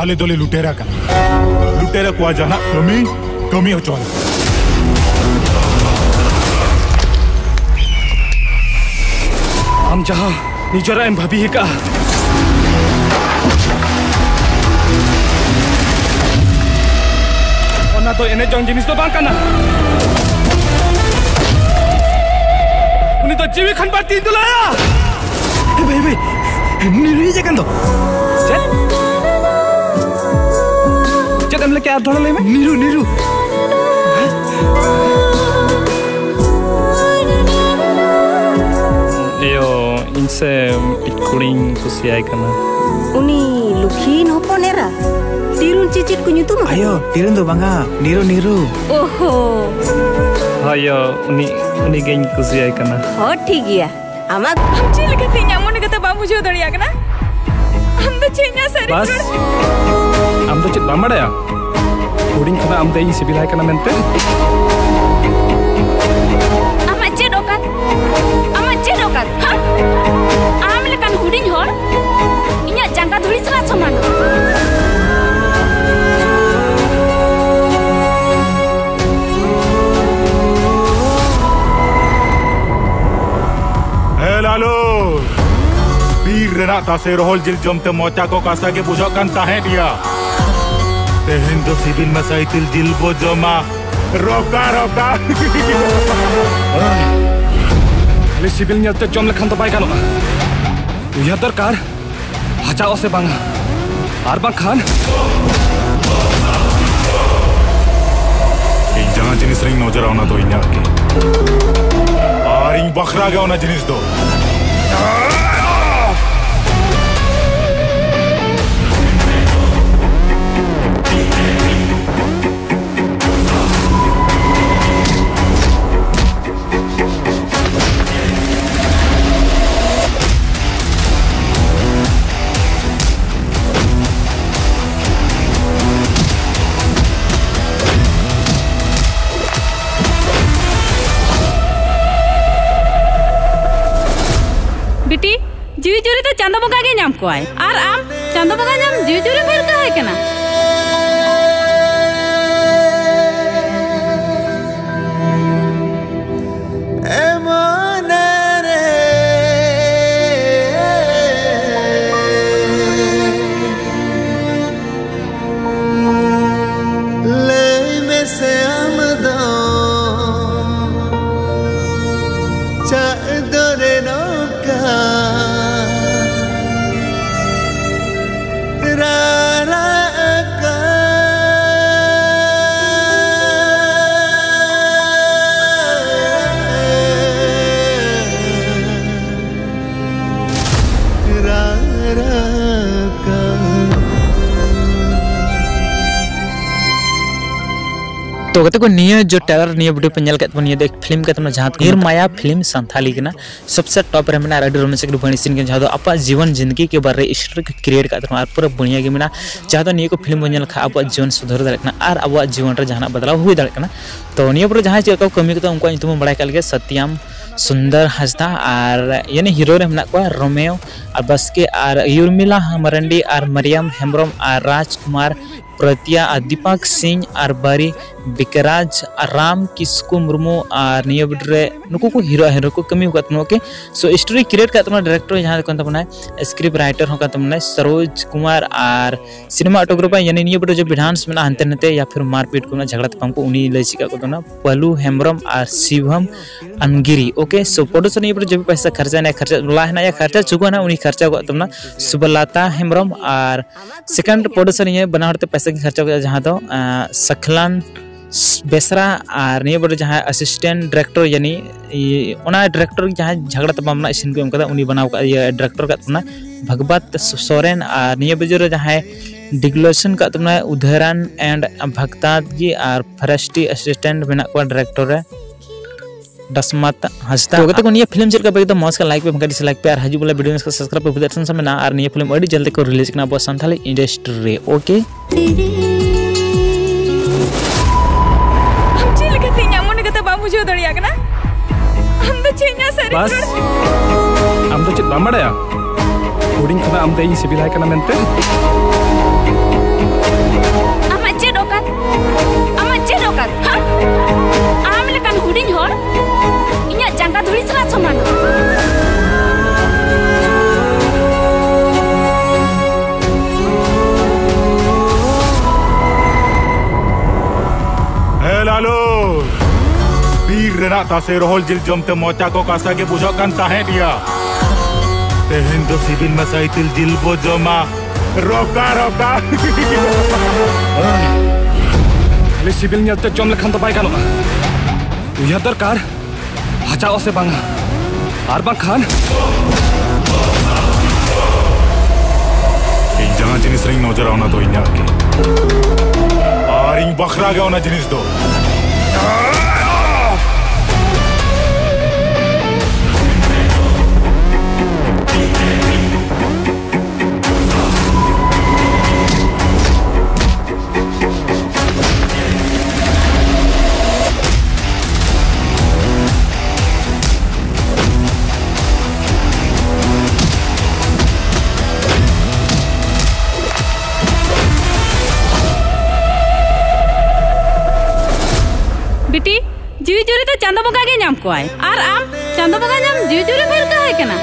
आले दोले लुटेरा का? लुटेरा को आ जाना कमी कमी हो चौना हम जहाँ निजरा एम भाभी का। ना तो एने जन जिनिस तो बांकाना उन्हें तो जीवी खन पर तीन दुलाया हे भाई भाई मुनी रही जगन तो चल। के हाथ धोड़ल में नीरू नीरू यो इनसे उनी लुखी tirun cicit ku ayo tirun bangga niru niru oho ayo uni uni geng kana ho thik gaya amak amchi lekate nyamone kata bamu jo dariya kana am do chenya sari bas am ya ᱦᱩᱰᱤᱧ ᱠᱷᱚᱱᱟᱜ ᱟᱢ ᱫᱚ ᱤᱧ ᱥᱤᱵᱤᱞᱟᱭ ᱠᱟᱱᱟ ᱢᱮᱱᱛᱮ ᱟᱢᱟᱜ ᱪᱮᱫ ᱚᱠᱟᱛ ᱟᱢᱟᱜ ᱪᱮᱫ ᱚᱠᱟᱛ ᱟᱢ ᱞᱮᱠᱟᱱ ᱦᱩᱰᱤᱧ ᱦᱚᱲ ᱤᱧᱟᱹᱜ ᱡᱟᱸᱜᱟ ᱫᱷᱩᱲᱤ ᱥᱟᱞᱟᱜ ᱥᱚᱢᱟᱱ Lalo! Piir renata se rohol jil jomte mocha ko kasta ke bujo kan tahe dia. तेहन तो सिविल में साइतिल दिल जो जमा रोका रोका अरे सिविल नियत ते जमले खान तो पाई कानो यह दरकार हज़ारों से बांगा आर बांग खान इन जहाँ जिनिस रिंग नज़र आना तो इन्हें आके आर इन बखरा गया होना जिनिस दो ᱡᱤᱣᱤ ᱡᱩᱨᱤ ᱫᱚ ᱪᱟᱸᱫᱳ ᱵᱚᱸᱜᱟ ᱜᱮ ᱧᱟᱢ ᱠᱚᱣᱟᱭ ᱟᱨ ᱟᱢ ᱪᱟᱸᱫᱳ ᱵᱚᱸᱜᱟ ᱧᱟᱢ ᱡᱤᱣᱤ ᱡᱩᱨᱤ ᱵᱷᱮᱨ ᱠᱟᱦᱟᱭ ᱠᱟᱱᱟ तो गते को निया जो ट्रेलर निया वीडियो पे नेल कत निया देख फिल्म कत जहां हीर माया फिल्म संथाली कना सबसे टॉप रे मेना रेडी रोमांस के बणी सीन के जहां आप जीवन जिंदगी के बारे स्टोरी के क्रिएट कत और पूरा बढ़िया के मेना जहां निया को फिल्म नेल खा अब जीवन सुधर दाड़े कना और अब जीवन रे जहां बदलाव हुई दाड़े कना तो निया पर जहां चेक कमी को उनको तुम बड़ा कल के सत्यम सुंदर हंसदा और यानी हीरो रे मेना को रोमेओ और बसके और युर्मिला मरंडी और मरियम हेम्ब्रम और राजकुमार प्रतिया और दीपक सिंह और बारी बिकराज राम किस्कू मुर्मू और निया वीडियो नुकु को हीरो हीरो को कमी हुआ तुम के सो स्टोरी क्रिएट कर तुम डायरेक्टर जहाँ कौन तमना स्क्रिप्ट राइटर होगा तुमने, सरोज कुमार और सिनेमा सिनेमाटोग्राफर यानी निया वीडियो जो विधांस में हंते नते, या फिर मारपीट को झगड़ा तपाम को उन्हीं ना, पलू हेम्ब्रम और शिवम ओके। सो प्रोड्यूसर निया जो भी पैसा खर्चा ना, खर्चा ला ना खर्चा चुका ना, उन्हीं खर्चा को तुमना। सुबलता और सेकंड प्रोड्यूसर ये बनावते पैसा की खर्चा जहाँ तो बेसरा और निया बड़े जहाँ असिस्टेंट डायरेक्टर यानी ओना डायरेक्टर जहाँ झगड़ा तमाम इसिन को एमकदा उनी बनाव का ये डायरेक्टर का तुमना भगवत सोरेन और निया बजर जहाँ डिग्लोशन का तुमना उदाहरण एंड भक्ताजी और फरेस्टी असिस्टेंट बना को डायरेक्टर है। दसमत हंसता तो को निया फ़िल्म चलका पे तो मौज का लाइक पे भंगा लाइक पे और हजू बोला वीडियो सब्सक्राइब पे दर्शन समय ना और निया फ़िल्म अड़ी जल्दी को रिलीज़ करना बहुत संथाली इंडस्ट्री ओके ᱤᱧᱟᱹᱜ ᱥᱟᱹᱨᱤ ᱵᱟᱥ ᱟᱢ ᱫᱚ ᱪᱮᱫ ᱵᱟᱢ ᱵᱟᱲᱟᱭᱟ ᱦᱩᱰᱤᱧ ᱠᱷᱚᱱᱟᱜ ᱟᱢ ᱫᱚ ᱤᱧ ᱥᱤᱵᱤᱞᱟᱭ ᱠᱟᱱᱟ ᱢᱮᱱᱛᱮ ᱟᱢᱟᱜ ᱪᱮᱫ ᱚᱠᱟᱛ ᱟᱢᱟᱜ ᱪᱮᱫ ᱚᱠᱟᱛ ᱦᱟ ᱟᱢ ᱞᱮᱠᱟᱱ ᱦᱩᱰᱤᱧ ᱦᱚᱲ ᱤᱧᱟᱹᱜ ᱡᱟᱸᱜᱟ ᱫᱷᱩᱲᱤ ᱥᱟᱞᱟᱜ ᱥᱚᱢᱟᱱ 다세로 질좀더 가사게 부족한 따해디야 대행도 시빈 마사이틀 질보 점아 रोका रोका खाली सिबिल ᱧᱮᱞ ᱛᱮ ᱡᱚᱢ ᱞᱮᱠᱷᱟᱱ ᱫᱚ ᱵᱟᱭ ᱜᱟᱱᱚᱜᱼᱟ ᱩᱭᱦᱟᱹᱨ ᱫᱚᱨᱠᱟᱨ ᱦᱟᱪᱟᱣ ᱥᱮ ᱵᱟᱝᱟ ᱟᱨ ᱵᱟᱝᱠᱷᱟᱱ ᱤᱧ ᱡᱟᱦᱟᱸ ᱡᱤᱱᱤᱥ ᱨᱤᱧ ᱱᱚᱡᱚᱨᱟ ᱚᱱᱟ ᱫᱚ ᱤᱧᱟᱹᱜ ᱜᱮ ᱟᱨ ᱤᱧ ᱵᱟᱠᱷᱨᱟ ᱜᱮ ᱚᱱᱟ ᱡᱤᱱᱤᱥ ᱫᱚ ᱫᱚ ᱪᱟᱸᱫᱚ ᱵᱚᱸᱜᱟ ᱜᱮ ᱧᱟᱢ ᱠᱚᱣᱟᱭ ᱟᱨ ᱟᱢ ᱪᱟᱸᱫᱚ ᱵᱚᱸᱜᱟ ᱧᱟᱢ ᱡᱤᱣᱤ ᱡᱩᱨᱤ ᱵᱷᱮᱨ ᱠᱟᱣᱟᱭ ᱠᱟᱱᱟ